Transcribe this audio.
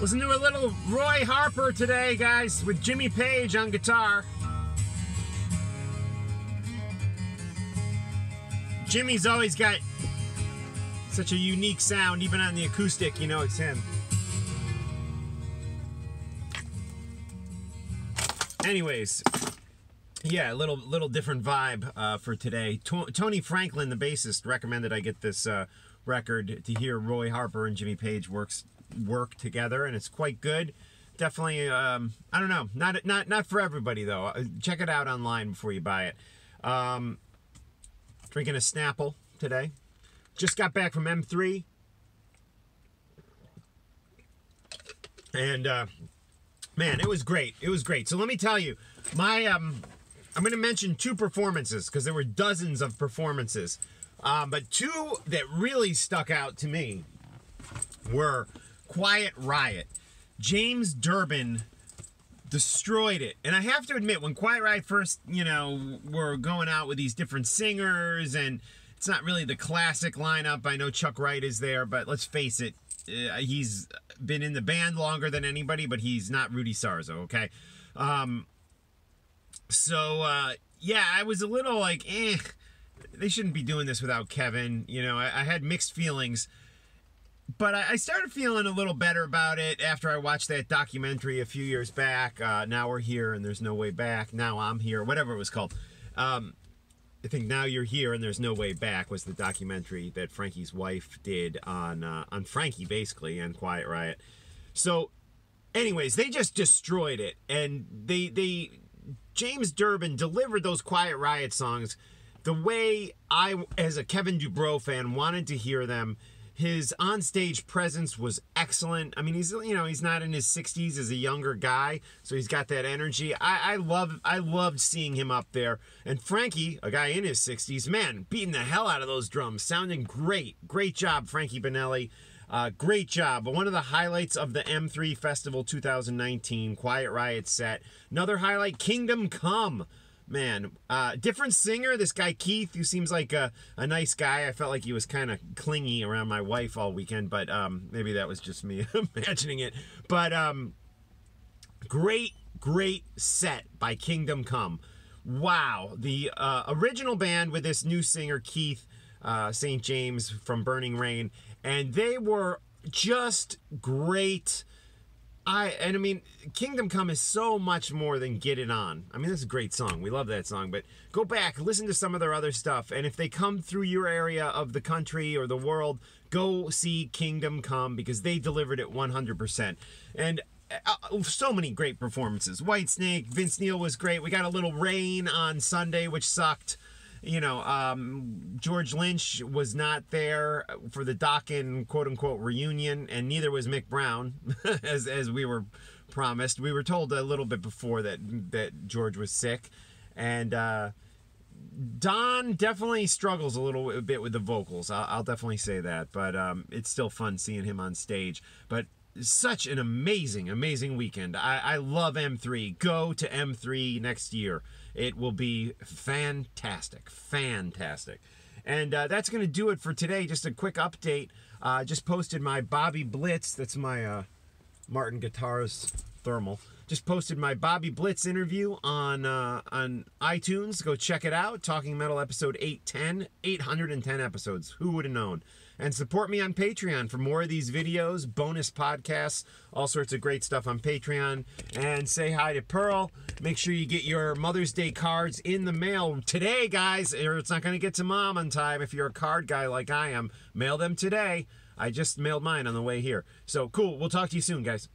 Listen to a little Roy Harper today, guys, with Jimmy Page on guitar. Jimmy's always got such a unique sound, even on the acoustic, you know it's him. Anyways, yeah, a little little different vibe uh, for today. To- Tony Franklin, the bassist, recommended I get this uh, record to hear Roy Harper and Jimmy Page works work together, and it's quite good. Definitely, um, I don't know, not not not for everybody though. Uh, Check it out online before you buy it. Um, drinking a Snapple today. Just got back from M3, and uh, man, it was great. It was great. So let me tell you, my um, I'm going to mention two performances because there were dozens of performances, um, but two that really stuck out to me were Quiet Riot. James Durbin destroyed it. And I have to admit, when Quiet Riot first, you know, were going out with these different singers, and it's not really the classic lineup. I know Chuck Wright is there, but let's face it, uh, he's been in the band longer than anybody, but he's not Rudy Sarzo, okay? Um, so, uh, yeah, I was a little like, eh, they shouldn't be doing this without Kevin. You know, I, I had mixed feelings but I started feeling a little better about it after I watched that documentary a few years back. Uh, now we're here and there's no way back. Now I'm here, whatever it was called. Um, I think now you're here and there's no way back was the documentary that Frankie's wife did on uh, on Frankie basically and Quiet Riot. So, anyways, they just destroyed it and they they James Durbin delivered those Quiet Riot songs the way I, as a Kevin Dubrow fan, wanted to hear them his onstage presence was excellent. I mean, he's you know he's not in his 60s as a younger guy, so he's got that energy. I, I love I loved seeing him up there. And Frankie, a guy in his 60s, man, beating the hell out of those drums, sounding great. Great job, Frankie Banali. Uh, great job. One of the highlights of the M3 Festival 2019 Quiet Riot set. Another highlight, Kingdom Come man, uh, different singer. This guy Keith, who seems like a, a nice guy. I felt like he was kind of clingy around my wife all weekend, but um, maybe that was just me imagining it. But um, great, great set by Kingdom Come. Wow, the uh, original band with this new singer Keith uh, St. James from Burning Rain, and they were just great I and I mean, Kingdom Come is so much more than Get It On. I mean, that's a great song. We love that song. But go back, listen to some of their other stuff, and if they come through your area of the country or the world, go see Kingdom Come because they delivered it 100%. And uh, so many great performances. Whitesnake, Vince Neil was great. We got a little rain on Sunday, which sucked you know, um, George Lynch was not there for the Dokken quote unquote reunion, and neither was Mick Brown, as as we were promised. We were told a little bit before that that George was sick, and uh, Don definitely struggles a little bit with the vocals. I'll, I'll definitely say that, but um, it's still fun seeing him on stage. But such an amazing, amazing weekend. I, I love M3. Go to M3 next year. It will be fantastic. Fantastic. And uh, that's going to do it for today. Just a quick update. Uh, just posted my Bobby Blitz. That's my uh, Martin Guitars thermal. Just posted my Bobby Blitz interview on uh, on iTunes. Go check it out. Talking Metal episode 810. 810 episodes. Who would have known? And support me on Patreon for more of these videos, bonus podcasts, all sorts of great stuff on Patreon. And say hi to Pearl. Make sure you get your Mother's Day cards in the mail today, guys, or it's not going to get to mom on time if you're a card guy like I am. Mail them today. I just mailed mine on the way here. So cool. We'll talk to you soon, guys.